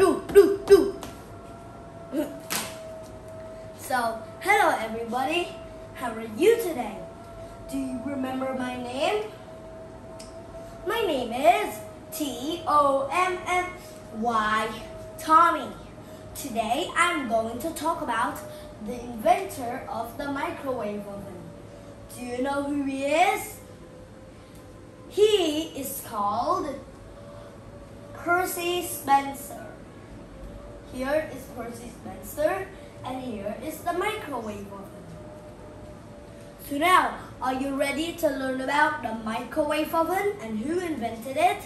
do, do, do. so, hello everybody. How are you today? Do you remember my name? My name is T O M M Y Tommy. Today I'm going to talk about the inventor of the microwave oven. Do you know who he is? He is called Percy Spencer. Here is Percy Spencer and here is the microwave oven. So now, are you ready to learn about the microwave oven and who invented it?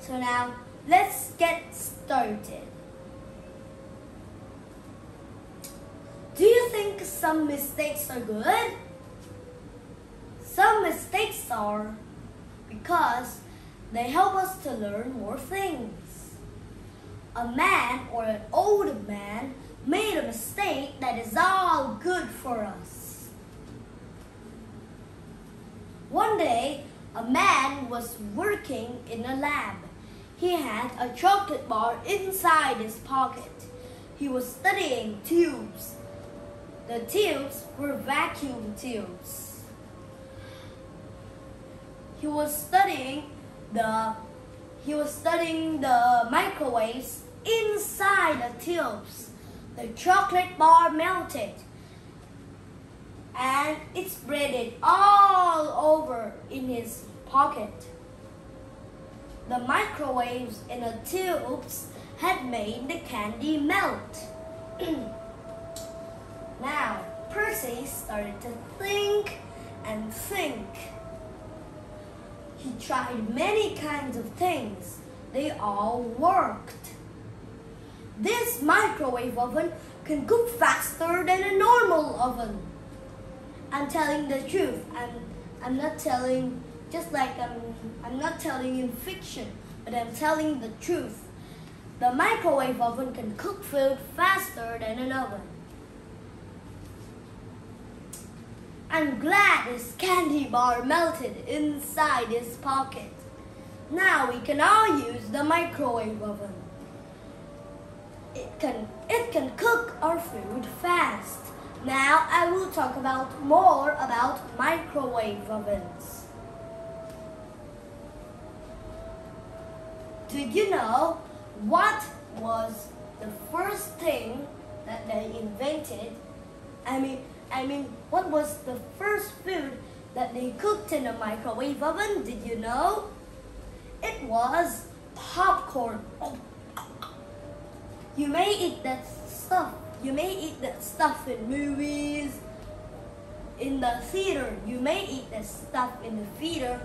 So now, let's get started. Do you think some mistakes are good? Some mistakes are because they help us to learn more things. A man or an old man made a mistake that is all good for us. One day, a man was working in a lab. He had a chocolate bar inside his pocket. He was studying tubes. The tubes were vacuum tubes. He was studying the he was studying the microwaves the tubes. The chocolate bar melted and it spread all over in his pocket. The microwaves in the tubes had made the candy melt. now, Percy started to think and think. He tried many kinds of things. They all worked. This microwave oven can cook faster than a normal oven. I'm telling the truth. I'm, I'm not telling, just like I'm, I'm not telling in fiction, but I'm telling the truth. The microwave oven can cook food faster than an oven. I'm glad this candy bar melted inside his pocket. Now we can all use the microwave oven. Can, it can cook our food fast. Now I will talk about more about microwave ovens. Did you know what was the first thing that they invented? I mean, I mean, what was the first food that they cooked in a microwave oven? Did you know? It was popcorn. Oh, You may eat that stuff. You may eat that stuff in movies, in the theater. You may eat that stuff in the theater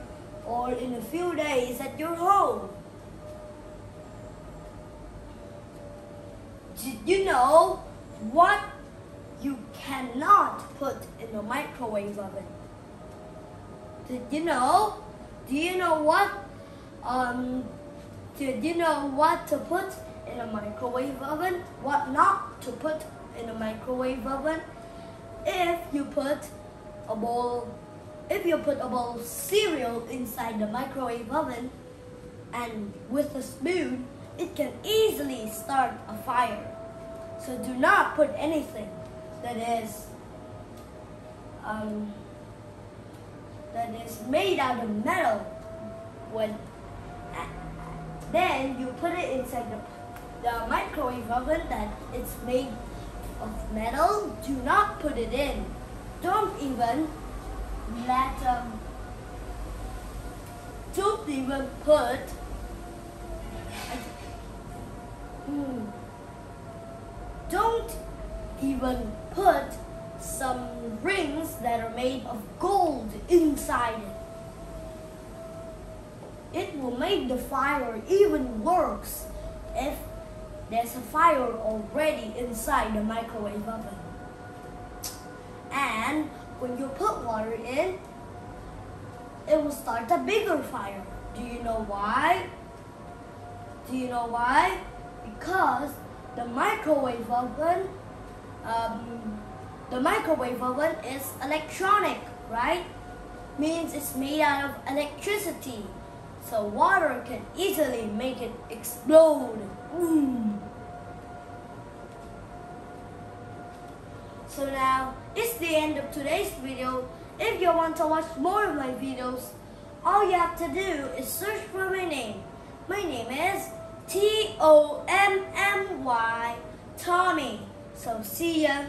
or in a few days at your home. Did you know what you cannot put in a microwave oven? Did you know? Do you know what? Um, did you know what to put in a microwave oven? What not to put in a microwave oven? If you put a bowl, if you put a bowl of cereal inside the microwave oven, and with a spoon, it can easily start a fire. So do not put anything that is um, that is made out of metal. When then you put it inside the the microwave oven that it's made of metal. Do not put it in. Don't even let um, don't even put Hmm. Don't even put some rings that are made of gold inside it. It will make the fire even worse if there's a fire already inside the microwave oven. And when you put water in, it will start a bigger fire. Do you know why? Do you know why? Because the microwave oven, um, the microwave oven is electronic, right? Means it's made out of electricity. so water can easily make it explode. Boom. So now, it's the end of today's video. If you want to watch more of my videos, all you have to do is search for my name. My name is T-O-M-M-Y, Tommy. So see ya.